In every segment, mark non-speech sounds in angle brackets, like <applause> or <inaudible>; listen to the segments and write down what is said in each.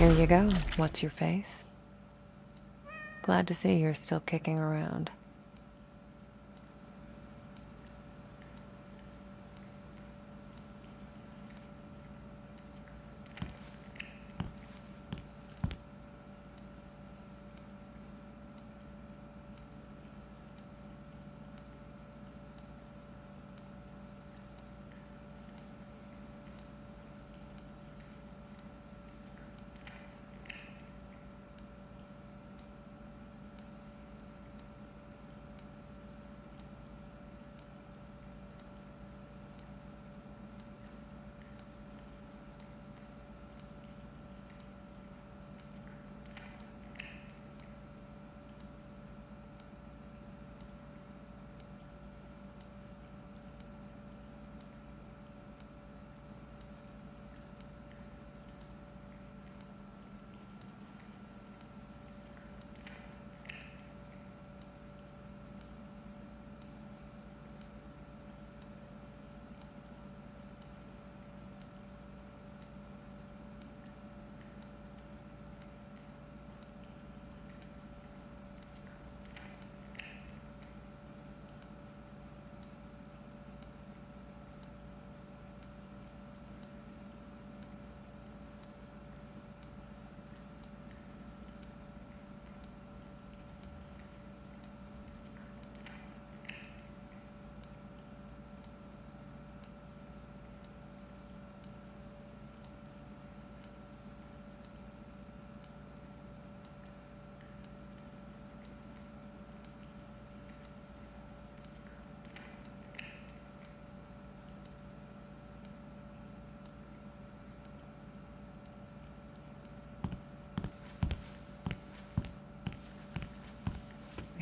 There you go. What's your face? Glad to see you're still kicking around.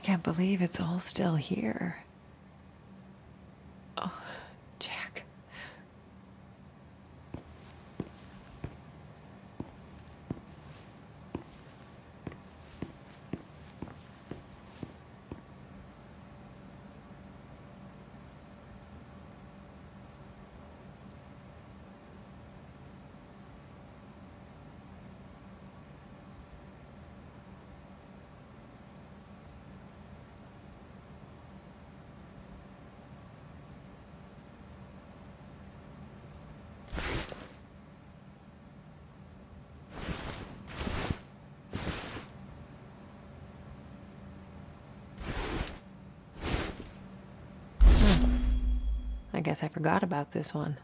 Can't believe it's all still here. Oh, Jack. I guess I forgot about this one.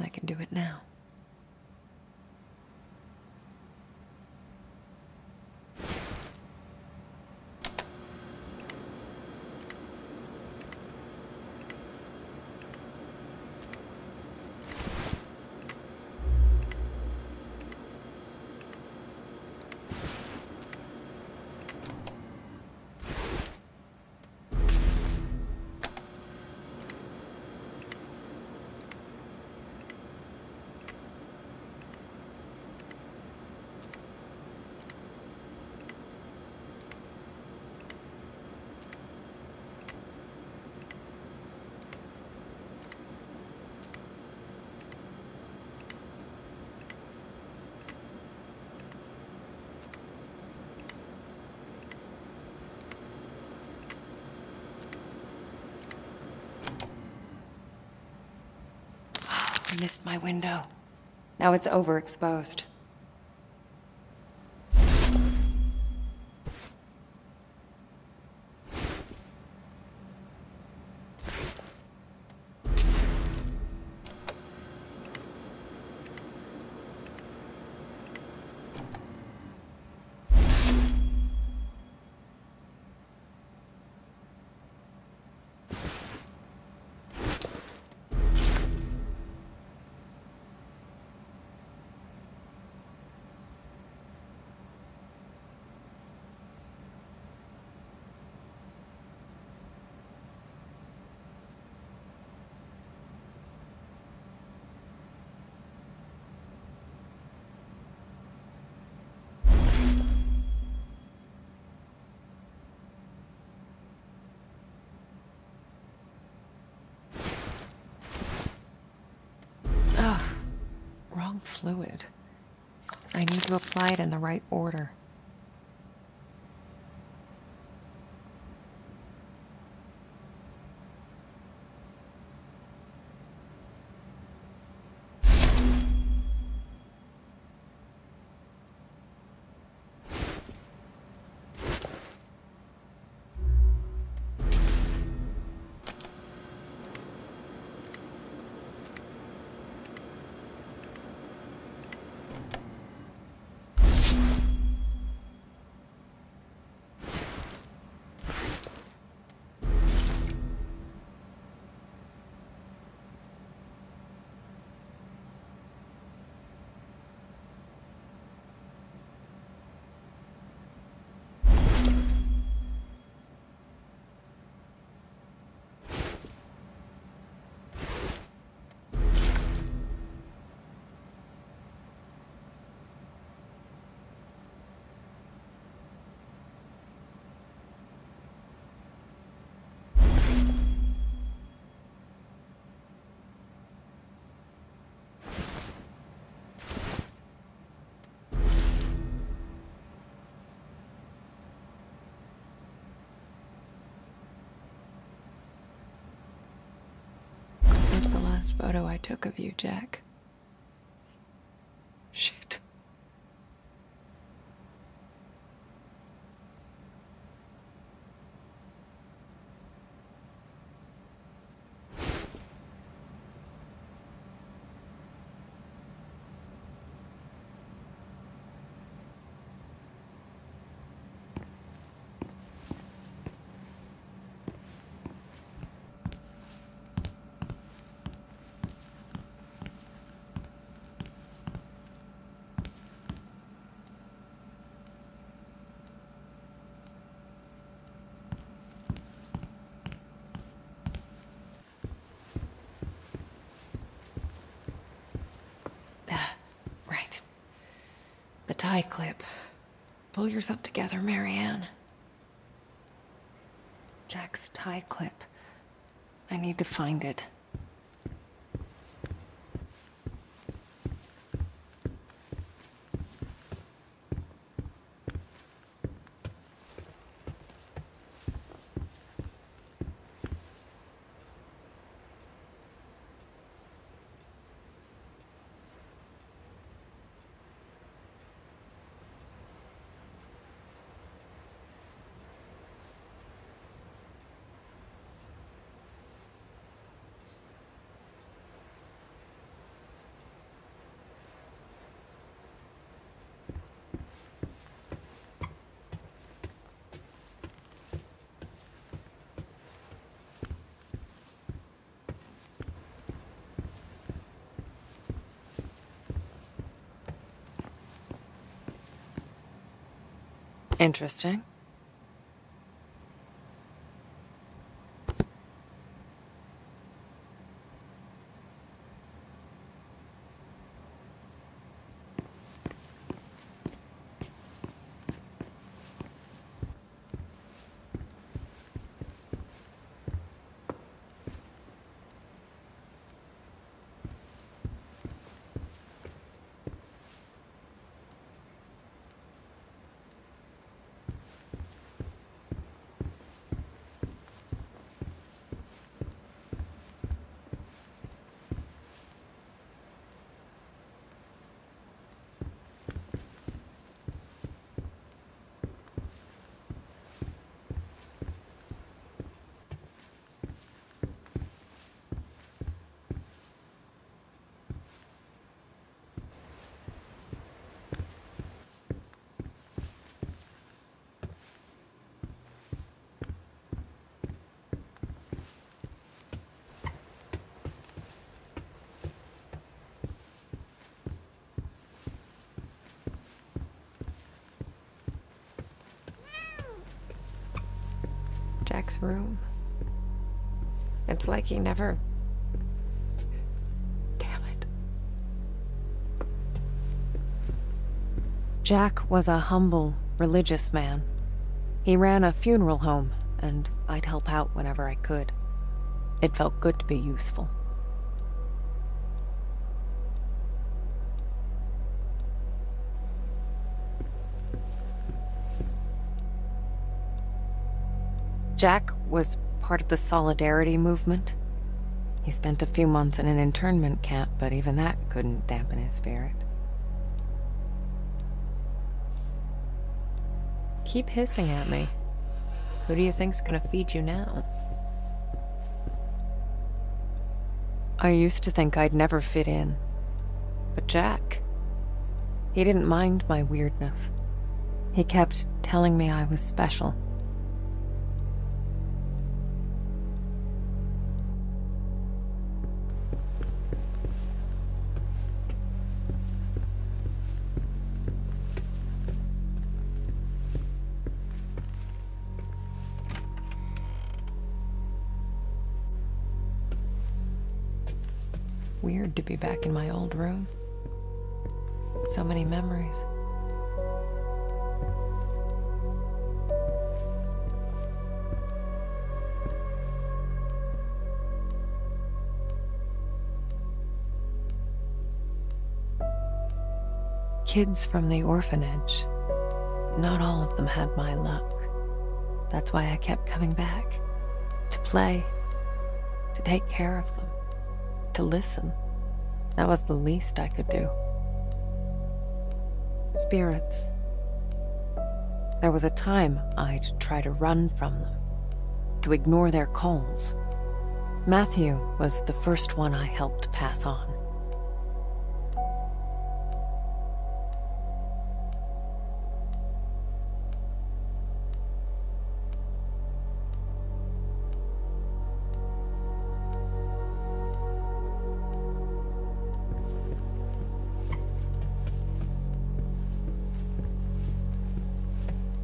I can do it now. I missed my window. Now it's overexposed. fluid. I need to apply it in the right order. Last photo I took of you, Jack. Shit. Ah, right. The tie clip. Pull yourself together, Marianne. Jack's tie clip. I need to find it. Interesting. Jack's room. It's like he never. Damn it. Jack was a humble, religious man. He ran a funeral home, and I'd help out whenever I could. It felt good to be useful. Jack was part of the Solidarity movement. He spent a few months in an internment camp, but even that couldn't dampen his spirit. Keep hissing at me. Who do you think's gonna feed you now? I used to think I'd never fit in. But Jack, he didn't mind my weirdness. He kept telling me I was special. Weird to be back in my old room. So many memories. Kids from the orphanage. Not all of them had my luck. That's why I kept coming back. To play. To take care of them. To listen. That was the least I could do. Spirits. There was a time I'd try to run from them. To ignore their calls. Matthew was the first one I helped pass on.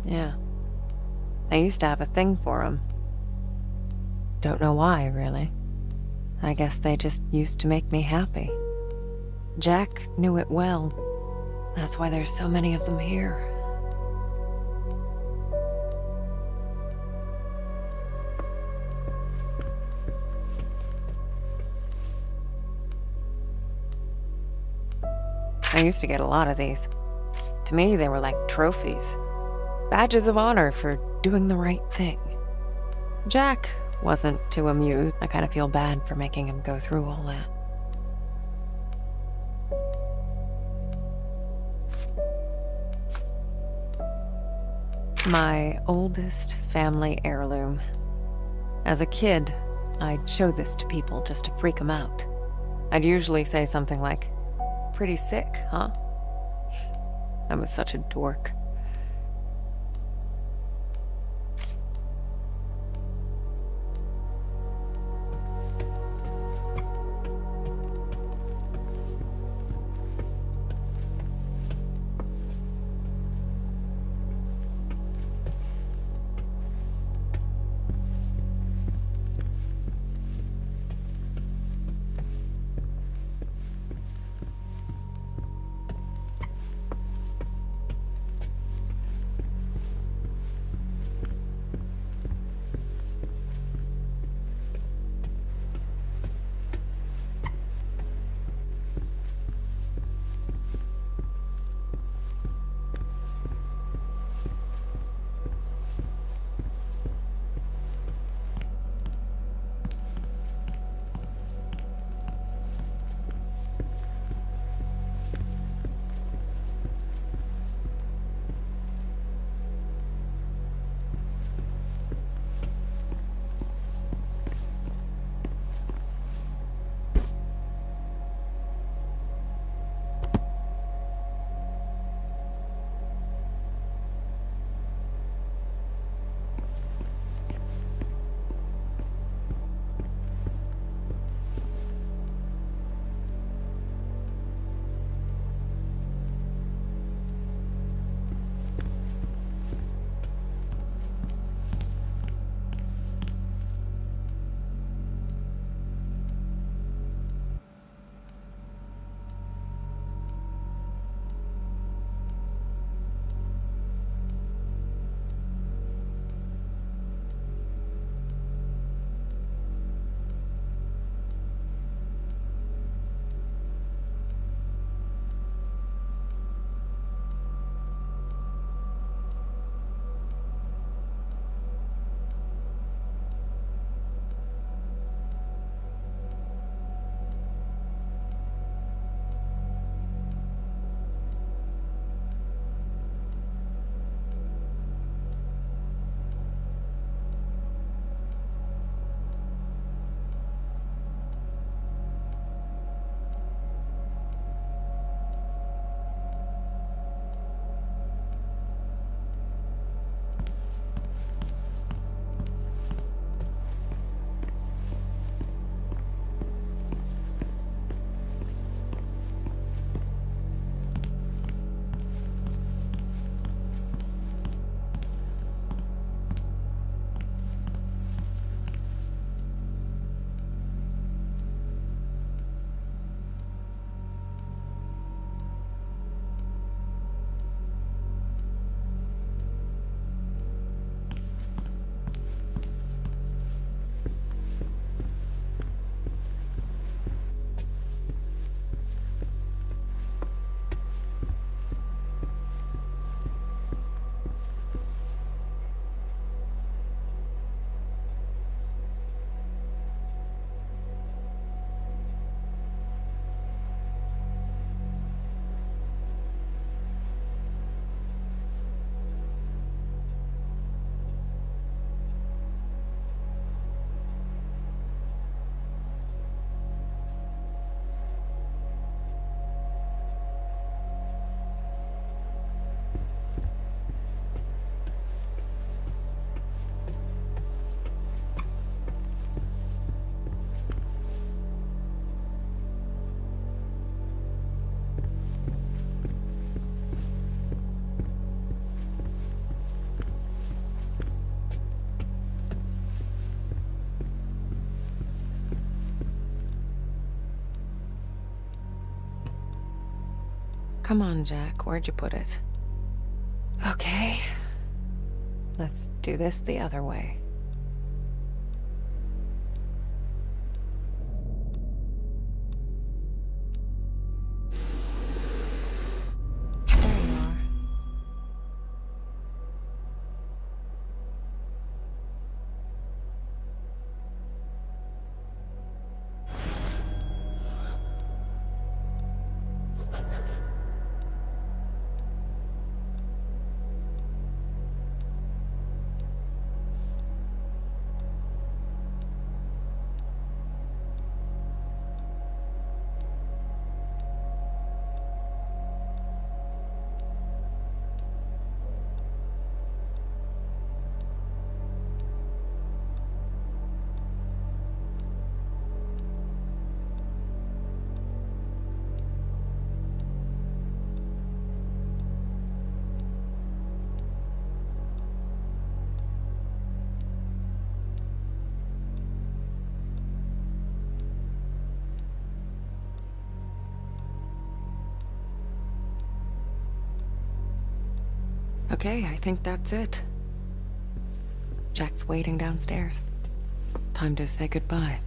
Yeah. I used to have a thing for them. Don't know why, really. I guess they just used to make me happy. Jack knew it well. That's why there's so many of them here. I used to get a lot of these. To me, they were like trophies. Badges of honor for doing the right thing. Jack wasn't too amused. I kind of feel bad for making him go through all that. My oldest family heirloom. As a kid, I'd show this to people just to freak them out. I'd usually say something like, Pretty sick, huh? <laughs> I was such a dork. Come on, Jack. Where'd you put it? Okay. Let's do this the other way. Okay, I think that's it. Jack's waiting downstairs. Time to say goodbye.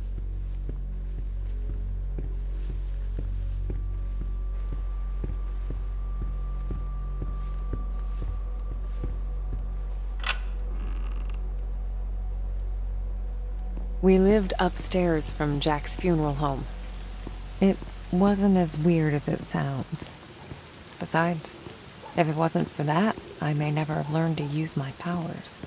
We lived upstairs from Jack's funeral home. It wasn't as weird as it sounds. Besides, if it wasn't for that, I may never have learned to use my powers.